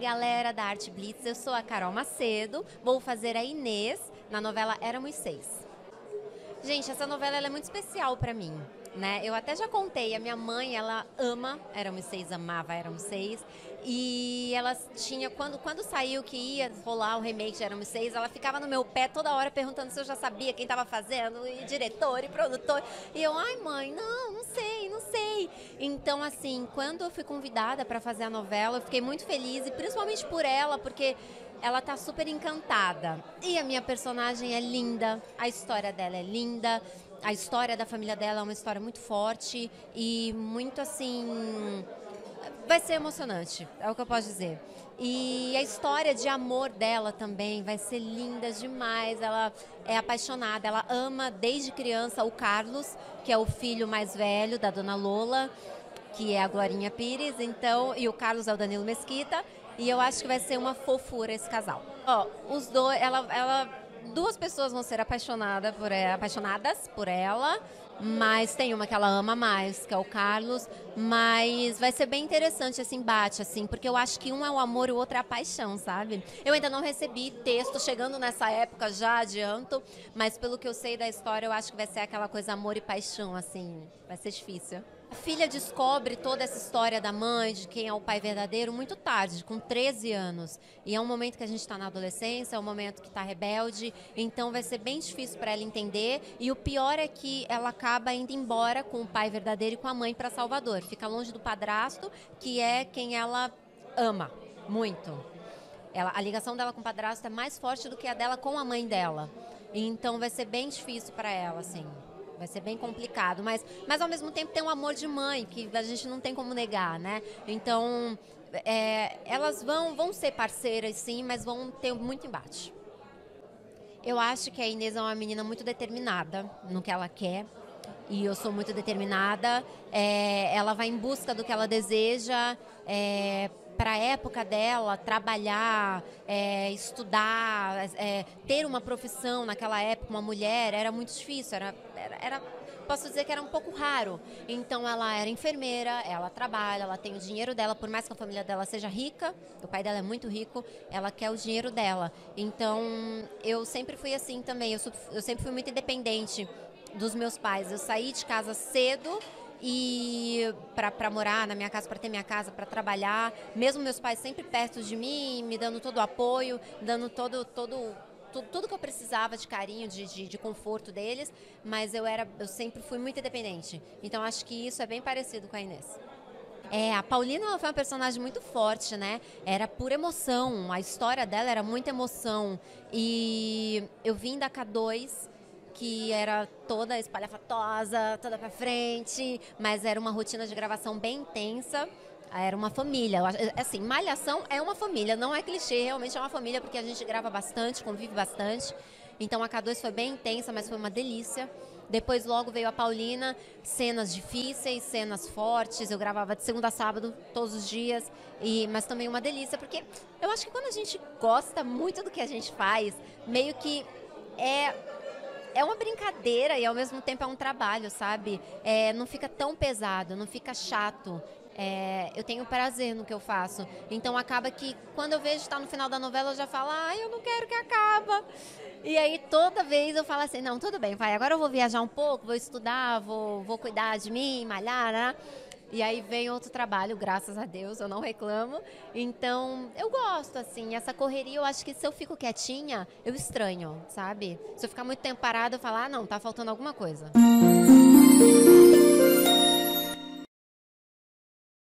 galera da Arte Blitz, eu sou a Carol Macedo, vou fazer a Inês na novela Éramos Seis. Gente, essa novela é muito especial para mim. Né? Eu até já contei, a minha mãe, ela ama Éramos Seis, amava Éramos Seis. E ela tinha, quando, quando saiu que ia rolar o remake de Éramos Seis, ela ficava no meu pé toda hora perguntando se eu já sabia quem estava fazendo, e diretor, e produtor. E eu, ai mãe, não, não sei, não sei. Então, assim, quando eu fui convidada para fazer a novela, eu fiquei muito feliz, e principalmente por ela, porque ela tá super encantada. E a minha personagem é linda, a história dela é linda a história da família dela é uma história muito forte e muito assim. Vai ser emocionante, é o que eu posso dizer. E a história de amor dela também vai ser linda demais. Ela é apaixonada, ela ama desde criança o Carlos, que é o filho mais velho da dona Lola, que é a Glorinha Pires, então, e o Carlos é o Danilo Mesquita. E eu acho que vai ser uma fofura esse casal. Ó, os dois, ela, ela duas pessoas vão ser por ela, apaixonadas por ela, mas tem uma que ela ama mais, que é o Carlos, mas vai ser bem interessante esse embate, assim, porque eu acho que um é o amor e o outro é a paixão, sabe? Eu ainda não recebi texto, chegando nessa época já adianto, mas pelo que eu sei da história, eu acho que vai ser aquela coisa amor e paixão, assim, vai ser difícil. A filha descobre toda essa história da mãe, de quem é o pai verdadeiro, muito tarde, com 13 anos. E é um momento que a gente está na adolescência, é um momento que está rebelde, então vai ser bem difícil para ela entender. E o pior é que ela acaba indo embora com o pai verdadeiro e com a mãe para Salvador. Fica longe do padrasto, que é quem ela ama muito. Ela, a ligação dela com o padrasto é mais forte do que a dela com a mãe dela. Então vai ser bem difícil para ela, assim. Vai ser bem complicado, mas, mas ao mesmo tempo tem um amor de mãe que a gente não tem como negar, né? Então, é, elas vão, vão ser parceiras, sim, mas vão ter muito embate. Eu acho que a Inês é uma menina muito determinada no que ela quer. E eu sou muito determinada. É, ela vai em busca do que ela deseja. É, para a época dela, trabalhar, é, estudar, é, ter uma profissão naquela época, uma mulher, era muito difícil. Era, era, era, posso dizer que era um pouco raro. Então, ela era enfermeira, ela trabalha, ela tem o dinheiro dela, por mais que a família dela seja rica, o pai dela é muito rico, ela quer o dinheiro dela. Então, eu sempre fui assim também. Eu, eu sempre fui muito independente dos meus pais. Eu saí de casa cedo e para morar na minha casa, para ter minha casa, para trabalhar, mesmo meus pais sempre perto de mim, me dando todo o apoio, dando todo todo tudo, tudo que eu precisava de carinho, de, de, de, conforto deles, mas eu era, eu sempre fui muito independente. Então acho que isso é bem parecido com a Inês. É, a Paulina foi uma personagem muito forte, né? Era pura emoção, a história dela era muita emoção. E eu vim da K2 que era toda espalhafatosa, toda para frente, mas era uma rotina de gravação bem intensa. Era uma família. Assim, Malhação é uma família, não é clichê, realmente é uma família, porque a gente grava bastante, convive bastante. Então a K2 foi bem intensa, mas foi uma delícia. Depois logo veio a Paulina, cenas difíceis, cenas fortes. Eu gravava de segunda a sábado, todos os dias. E, mas também uma delícia, porque eu acho que quando a gente gosta muito do que a gente faz, meio que é é uma brincadeira e ao mesmo tempo é um trabalho, sabe? É, não fica tão pesado, não fica chato. É, eu tenho prazer no que eu faço. Então acaba que quando eu vejo estar no final da novela, eu já falo, ai, eu não quero que acaba. E aí toda vez eu falo assim, não, tudo bem, vai, agora eu vou viajar um pouco, vou estudar, vou, vou cuidar de mim, malhar, né? E aí vem outro trabalho, graças a Deus, eu não reclamo. Então, eu gosto, assim, essa correria, eu acho que se eu fico quietinha, eu estranho, sabe? Se eu ficar muito tempo parada, eu falo, ah, não, tá faltando alguma coisa. Música